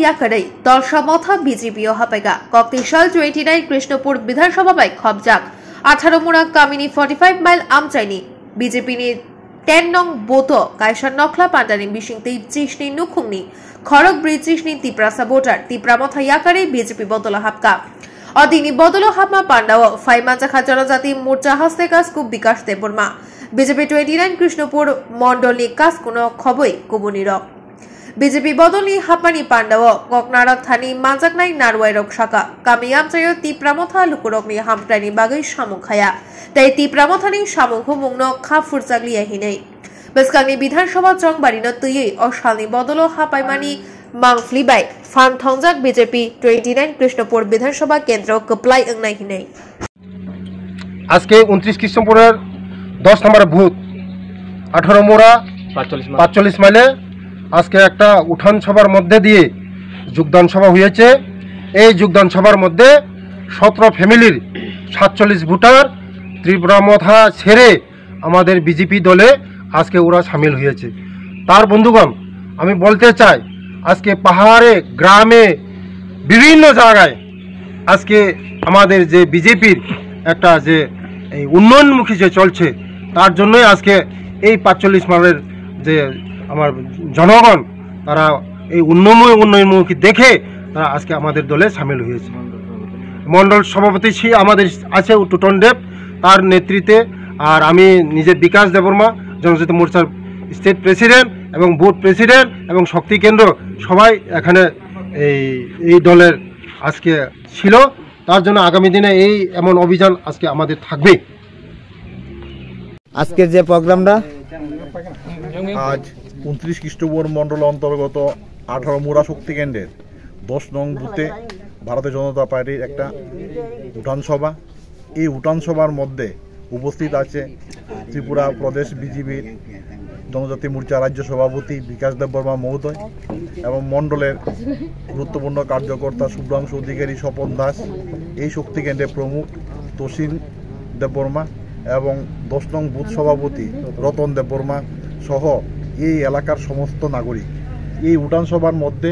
ইয়াকারে দলসামথা বিজেপিও হাপেগা কক্তিশাল টুয়েন্টি নাইন কৃষ্ণপুর বিধানসভা বাই খবজাক আঠারো মুড়া কামিনী ফর্টি ফাইভ মাইল আমচাইনি বিজেপি নি টেন নং বোতো কাইসার নখলা পান্ডানি বিশিংতে চিসনি নুখুংনি খড়গ ব্রিজ চিসনি তিপ্রাসা ভোটার তীব্রামথা ইয়াকারে বিজেপি বদল হাপকা। অদিনী বদল হাপমা পান্ডাও ফাইমাচাখা জনজাতি মোর্চা হস্তে কাজকু Bikash Debbarma. BJP twenty nine Krishnapur মন্ডলী কাজকুনো খবই কুবুনিরক বিজেপি বদলি হাপানি পাণ্ডাও ককনারক থানি মাজাকনাই নারওয়াইরক শাখা কামিয়ামচায় তিপ্রামথা লুকুরকনি হামপ্রানি বাগৈ সামুখায়া তাই তিপ্রামথানি সামুখু মুংন খা ফুরচাগলিয়া হিনেই বেসকাংনি বিধানসভা চংবারিন তুইयै অশালনি বদল হাপাইমানি মাংফ্লিবাই ফান থংজাক বিজেপি টুয়েন্টি নাইন কৃষ্ণপুর বিধানসভা কেন্দ্র কপ্লাই হিনেই আজকে উনত্রিশ কৃষ্ণপুরের দশ নম্বর ভূত আঠারো মোড়া পাঁচচল্লিশ মাইলে আজকে একটা উঠান সভার মধ্যে দিয়ে যোগদান সভা হয়েছে। এই যোগদান সভার মধ্যে সতেরো ফ্যামিলির সাতচল্লিশ ভোটার ত্রিপুরামথা ছেড়ে আমাদের বিজেপি দলে আজকে ওরা সামিল হয়েছে। তার বন্ধুগণ, আমি বলতে চাই, আজকে পাহাড়ে, গ্রামে, বিভিন্ন জায়গায় আজকে আমাদের যে বিজেপির একটা যে এই উন্নয়নমুখী যে চলছে, তার জন্যই আজকে এই পাঁচচল্লিশ মাইলের যে আমার জনগণ, তারা এই উন্নয়ন উন্নয়নমুখী দেখে তারা আজকে আমাদের দলে সামিল হয়েছে। মণ্ডল সভাপতি শ্রী আমাদের আছে টুটন দেব তার নেতৃত্বে, আর আমি নিজে বিকাশ দেববর্মা জনজাতি মোর্চার স্টেট প্রেসিডেন্ট এবং বুথ প্রেসিডেন্ট এবং শক্তি কেন্দ্র, সবাই এখানে এই এই দলের আজকে ছিল। তার জন্য আগামী দিনে এই এমন অভিযান আজকে আমাদের থাকবে আজকের যে প্রোগ্রামটা আজ উনত্রিশ খ্রিস্টপূর মণ্ডল অন্তর্গত আঠারো মুড়া শক্তি কেন্দ্রের দশ নং বুথে ভারতীয় জনতা পার্টির একটা উঠান সভা। এই উঠান সভার মধ্যে উপস্থিত আছে ত্রিপুরা প্রদেশ বিজেপির জনজাতি মোর্চা রাজ্য সভাপতি বিকাশ দেববর্মা মহোদয় এবং মণ্ডলের গুরুত্বপূর্ণ কার্যকর্তা শুভ্রাংশু অধিকারী স্বপন দাস, এই শক্তি কেন্দ্রের প্রমুখ তসিন দেববর্মা এবং দশ নং বুথ সভাপতি রতন দেববর্মা সহ এই এলাকার সমস্ত নাগরিক। এই উঠান সভার মধ্যে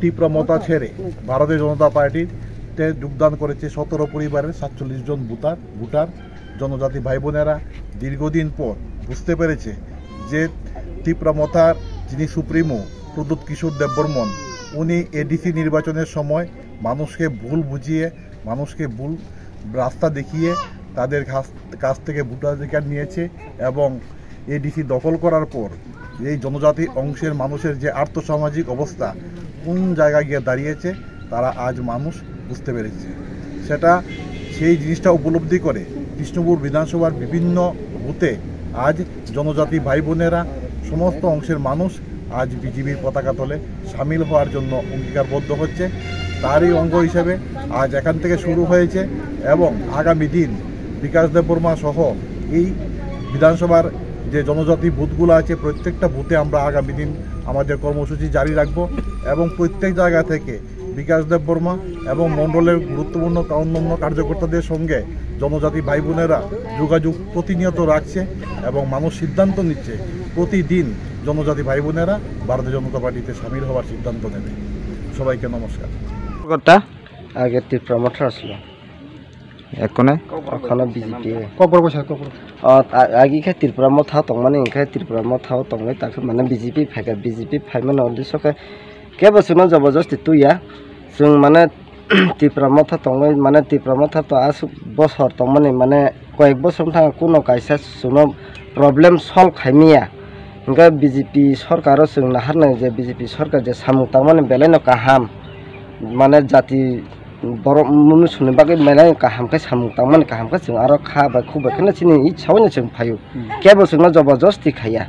তীব্রমতা ছেড়ে ভারতীয় জনতা পার্টিতে যোগদান করেছে সতেরো পরিবারের সাতচল্লিশ জন ভোটার ভোটার জনজাতি ভাই বোনেরা দীর্ঘদিন পর বুঝতে পেরেছে যে তীব্রমতার যিনি সুপ্রিমো প্রদ্যুৎ কিশোর দেববর্মন উনি এডিসি নির্বাচনের সময় মানুষকে ভুল বুঝিয়ে মানুষকে ভুল রাস্তা দেখিয়ে তাদের কাছ থেকে ভোটাধিকার নিয়েছে এবং এডিসি দখল করার পর এই জনজাতি অংশের মানুষের যে আর্থসামাজিক অবস্থা কোন জায়গায় গিয়ে দাঁড়িয়েছে, তারা আজ মানুষ বুঝতে পেরেছে। সেটা সেই জিনিসটা উপলব্ধি করে কৃষ্ণপুর বিধানসভার বিভিন্ন বুথে আজ জনজাতি ভাই বোনেরা সমস্ত অংশের মানুষ আজ বিজেপির পতাকা তলে সামিল হওয়ার জন্য অঙ্গীকারবদ্ধ হচ্ছে। তারই অঙ্গ হিসেবে আজ এখান থেকে শুরু হয়েছে এবং আগামী দিন বিকাশ দেববর্মা সহ এই বিধানসভার যে জনজাতি বুথগুলো আছে, প্রত্যেকটা বুথে আমরা আগামী দিন আমাদের কর্মসূচি জারি রাখব এবং প্রত্যেক জায়গা থেকে বিকাশ দেব বর্মা এবং মণ্ডলের গুরুত্বপূর্ণ অন্যান্য কার্যকর্তাদের সঙ্গে জনজাতি ভাই বোনেরা যোগাযোগ প্রতিনিয়ত রাখছে এবং মানুষ সিদ্ধান্ত নিচ্ছে, প্রতিদিন জনজাতি ভাই বোনেরা ভারতীয় জনতা পার্টিতে সামিল হওয়ার সিদ্ধান্ত নেবে। সবাইকে নমস্কার। আগে তীব্রমঠা আসলো। একনে? অখালে বিজেপিয়ে কবর বছর কবর অ আগি খে ত্রিপুরা ম থা তং মানে ইংখে ত্রিপুরা ম থা তং তা মানে বিজেপি ফেকে বিজেপি ফাই মানে অন্ধি সকে কে বছর জবরদস্তি তুই ইয়া? সুং মানে ত্রিপুরা ম থা তং মানে ত্রিপুরা ম থা তো আস বছর তং মানে মানে কয়েক বছর থাকা কোন কাইসা শুনো প্রবলেম সলভ খাইমিয়া ইংকে বিজেপি সরকারও সুং নাহার যে বিজেপি সরকার যে সামু তার মানে বেলাই কাহাম। মানে জাতি borok munu sune bagi melai kahamkai samung tangman kahamkai sing aro kha ba khu ba kana sini i chawna sing phayu kebo sing no jobo josti khaya